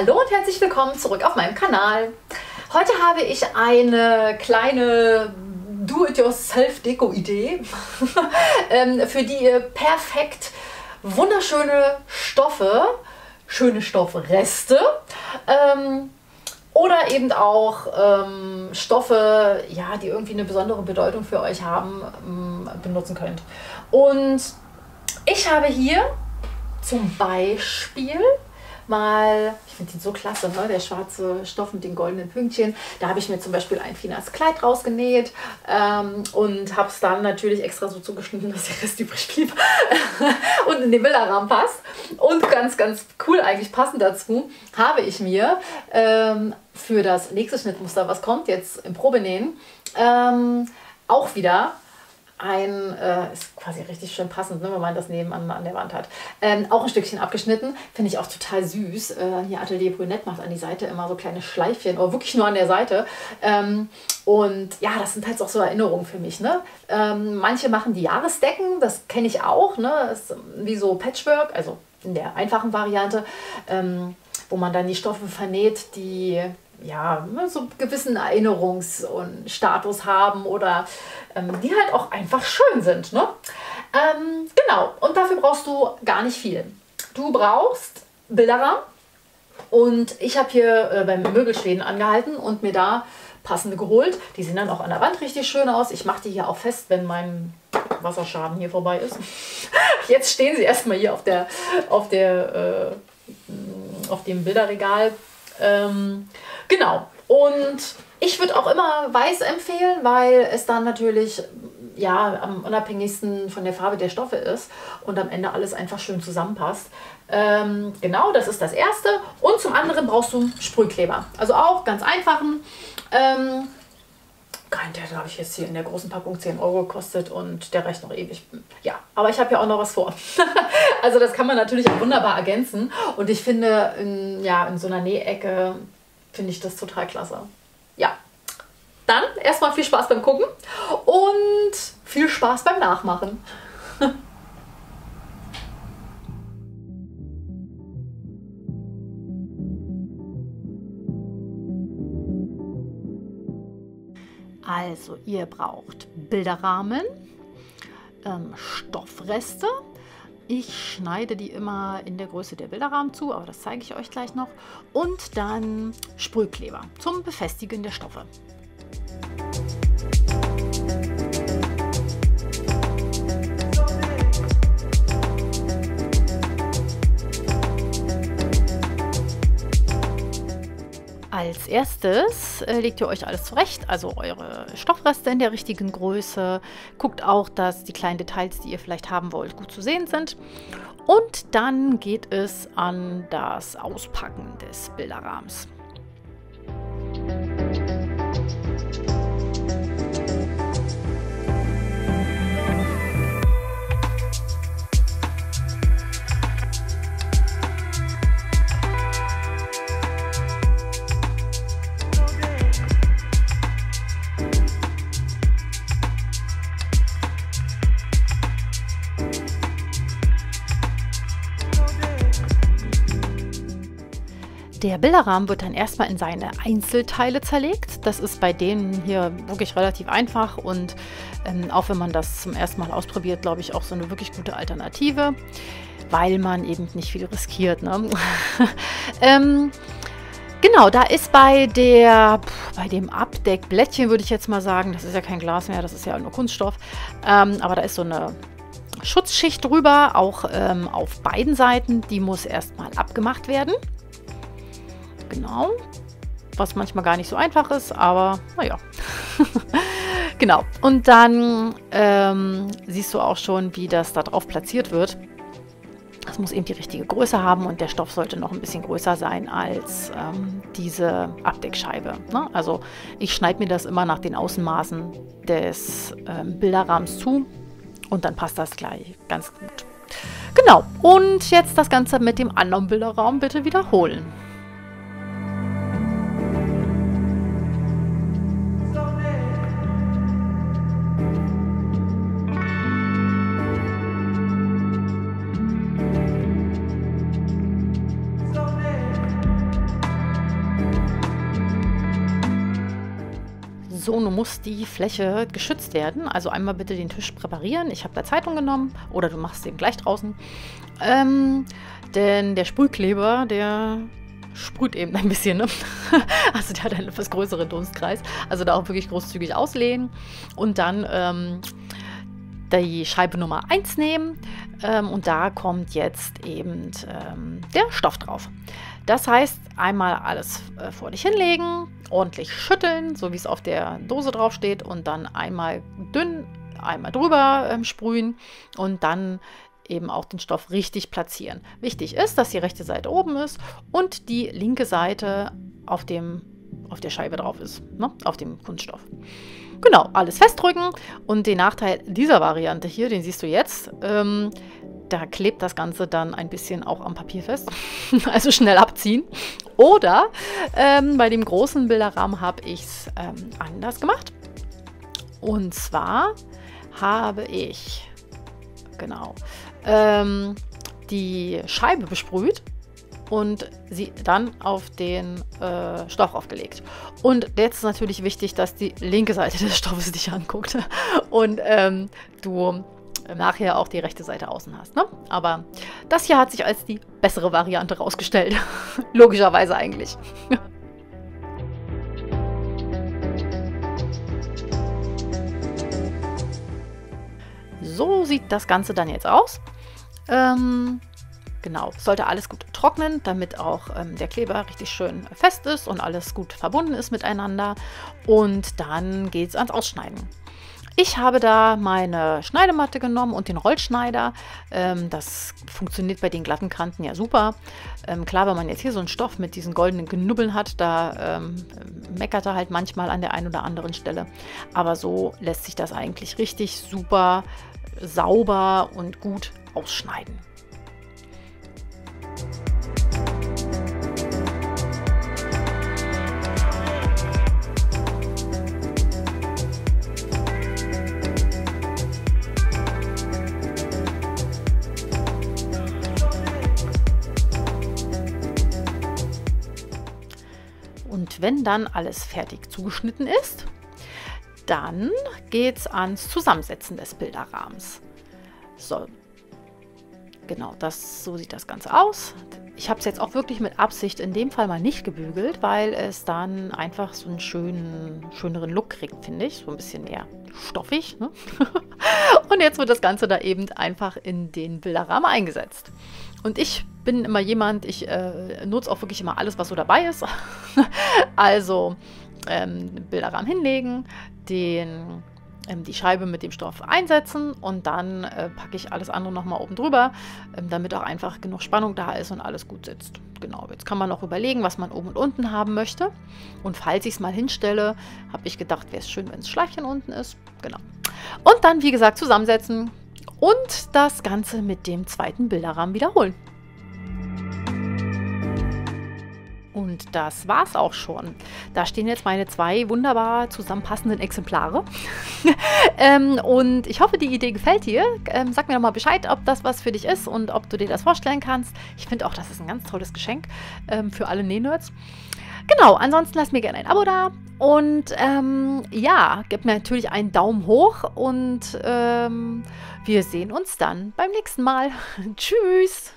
Hallo und herzlich willkommen zurück auf meinem Kanal. Heute habe ich eine kleine Do-it-yourself-Deko-Idee, ähm, für die ihr perfekt wunderschöne Stoffe, schöne Stoffreste ähm, oder eben auch ähm, Stoffe, ja, die irgendwie eine besondere Bedeutung für euch haben, ähm, benutzen könnt. Und ich habe hier zum Beispiel mal, ich finde die so klasse, ne? der schwarze Stoff mit den goldenen Pünktchen. Da habe ich mir zum Beispiel ein finales Kleid rausgenäht ähm, und habe es dann natürlich extra so zugeschnitten, dass der Rest übrig blieb und in den Bilderrahmen passt. Und ganz, ganz cool eigentlich passend dazu habe ich mir ähm, für das nächste Schnittmuster, was kommt jetzt im Probenähen, ähm, auch wieder ein, äh, ist quasi richtig schön passend, ne, wenn man das nebenan an der Wand hat. Ähm, auch ein Stückchen abgeschnitten, finde ich auch total süß. Äh, hier Atelier Brünett macht an die Seite immer so kleine Schleifchen, aber wirklich nur an der Seite. Ähm, und ja, das sind halt auch so Erinnerungen für mich. Ne? Ähm, manche machen die Jahresdecken, das kenne ich auch, ne? Das ist wie so Patchwork, also in der einfachen Variante, ähm, wo man dann die Stoffe vernäht, die ja, ne, so einen gewissen Erinnerungs- und Status haben oder ähm, die halt auch einfach schön sind. Ne? Ähm, genau, und dafür brauchst du gar nicht viel. Du brauchst Bilderrahmen und ich habe hier äh, beim Möbelschweden angehalten und mir da passende geholt. Die sehen dann auch an der Wand richtig schön aus. Ich mache die hier auch fest, wenn mein Wasserschaden hier vorbei ist. Jetzt stehen sie erstmal hier auf der, auf der, äh, auf dem Bilderregal. Ähm, Genau. Und ich würde auch immer weiß empfehlen, weil es dann natürlich ja, am unabhängigsten von der Farbe der Stoffe ist und am Ende alles einfach schön zusammenpasst. Ähm, genau, das ist das Erste. Und zum anderen brauchst du Sprühkleber. Also auch ganz einfachen. Ähm, kein, der glaube ich jetzt hier in der großen Packung 10 Euro gekostet und der reicht noch ewig. Ja, aber ich habe ja auch noch was vor. also das kann man natürlich auch wunderbar ergänzen. Und ich finde, in, ja, in so einer Nähecke finde ich das total klasse. Ja, dann erstmal viel Spaß beim Gucken und viel Spaß beim Nachmachen. Also ihr braucht Bilderrahmen, ähm, Stoffreste, ich schneide die immer in der Größe der Bilderrahmen zu, aber das zeige ich euch gleich noch. Und dann Sprühkleber zum Befestigen der Stoffe. Als erstes äh, legt ihr euch alles zurecht, also eure Stoffreste in der richtigen Größe. Guckt auch, dass die kleinen Details, die ihr vielleicht haben wollt, gut zu sehen sind. Und dann geht es an das Auspacken des Bilderrahmens. Der Bilderrahmen wird dann erstmal in seine Einzelteile zerlegt. Das ist bei denen hier wirklich relativ einfach und ähm, auch wenn man das zum ersten Mal ausprobiert, glaube ich, auch so eine wirklich gute Alternative, weil man eben nicht viel riskiert. Ne? ähm, Genau, da ist bei der, bei dem Abdeckblättchen würde ich jetzt mal sagen, das ist ja kein Glas mehr, das ist ja nur Kunststoff, ähm, aber da ist so eine Schutzschicht drüber, auch ähm, auf beiden Seiten, die muss erstmal abgemacht werden. Genau. Was manchmal gar nicht so einfach ist, aber naja. genau. Und dann ähm, siehst du auch schon, wie das da drauf platziert wird. Das muss eben die richtige Größe haben und der Stoff sollte noch ein bisschen größer sein als ähm, diese Abdeckscheibe. Ne? Also ich schneide mir das immer nach den Außenmaßen des ähm, Bilderrahmens zu und dann passt das gleich ganz gut. Genau, und jetzt das Ganze mit dem anderen Bilderraum bitte wiederholen. So, nun muss die Fläche geschützt werden. Also einmal bitte den Tisch präparieren. Ich habe da Zeitung genommen oder du machst den gleich draußen. Ähm, denn der Sprühkleber, der sprüht eben ein bisschen. Ne? Also der hat einen etwas größeren Dunstkreis. Also da auch wirklich großzügig auslehnen. Und dann ähm, die Scheibe Nummer 1 nehmen. Ähm, und da kommt jetzt eben ähm, der Stoff drauf. Das heißt, einmal alles äh, vor dich hinlegen, ordentlich schütteln, so wie es auf der Dose drauf steht, und dann einmal dünn, einmal drüber ähm, sprühen und dann eben auch den Stoff richtig platzieren. Wichtig ist, dass die rechte Seite oben ist und die linke Seite auf, dem, auf der Scheibe drauf ist, ne? auf dem Kunststoff. Genau, alles festdrücken und den Nachteil dieser Variante hier, den siehst du jetzt, ähm, da klebt das Ganze dann ein bisschen auch am Papier fest. also schnell abziehen. Oder ähm, bei dem großen Bilderrahmen habe ich es ähm, anders gemacht. Und zwar habe ich, genau, ähm, die Scheibe besprüht und sie dann auf den äh, Stoff aufgelegt. Und jetzt ist natürlich wichtig, dass die linke Seite des Stoffes dich anguckt und ähm, du nachher auch die rechte Seite außen hast. Ne? Aber das hier hat sich als die bessere Variante rausgestellt. Logischerweise eigentlich. so sieht das Ganze dann jetzt aus. Ähm, genau, sollte alles gut trocknen, damit auch ähm, der Kleber richtig schön fest ist und alles gut verbunden ist miteinander. Und dann geht es ans Ausschneiden. Ich habe da meine Schneidematte genommen und den Rollschneider. Ähm, das funktioniert bei den glatten Kanten ja super. Ähm, klar, wenn man jetzt hier so einen Stoff mit diesen goldenen Genubbeln hat, da ähm, meckert er halt manchmal an der einen oder anderen Stelle. Aber so lässt sich das eigentlich richtig super sauber und gut ausschneiden. Wenn dann alles fertig zugeschnitten ist, dann geht es ans Zusammensetzen des Bilderrahmens. So, genau, das, so sieht das Ganze aus. Ich habe es jetzt auch wirklich mit Absicht in dem Fall mal nicht gebügelt, weil es dann einfach so einen schönen, schöneren Look kriegt, finde ich. So ein bisschen mehr stoffig. Ne? Und jetzt wird das Ganze da eben einfach in den Bilderrahmen eingesetzt. Und ich bin immer jemand, ich äh, nutze auch wirklich immer alles, was so dabei ist. also ähm, Bilderrahmen hinlegen, den, ähm, die Scheibe mit dem Stoff einsetzen und dann äh, packe ich alles andere nochmal oben drüber, ähm, damit auch einfach genug Spannung da ist und alles gut sitzt. Genau, jetzt kann man noch überlegen, was man oben und unten haben möchte. Und falls ich es mal hinstelle, habe ich gedacht, wäre es schön, wenn es Schleifchen unten ist. Genau. Und dann, wie gesagt, zusammensetzen und das Ganze mit dem zweiten Bilderrahmen wiederholen. Und das war's auch schon. Da stehen jetzt meine zwei wunderbar zusammenpassenden Exemplare. ähm, und ich hoffe, die Idee gefällt dir. Ähm, sag mir doch mal Bescheid, ob das was für dich ist und ob du dir das vorstellen kannst. Ich finde auch, das ist ein ganz tolles Geschenk ähm, für alle Nähnerds. Genau, ansonsten lass mir gerne ein Abo da. Und ähm, ja, gib mir natürlich einen Daumen hoch und ähm, wir sehen uns dann beim nächsten Mal. Tschüss!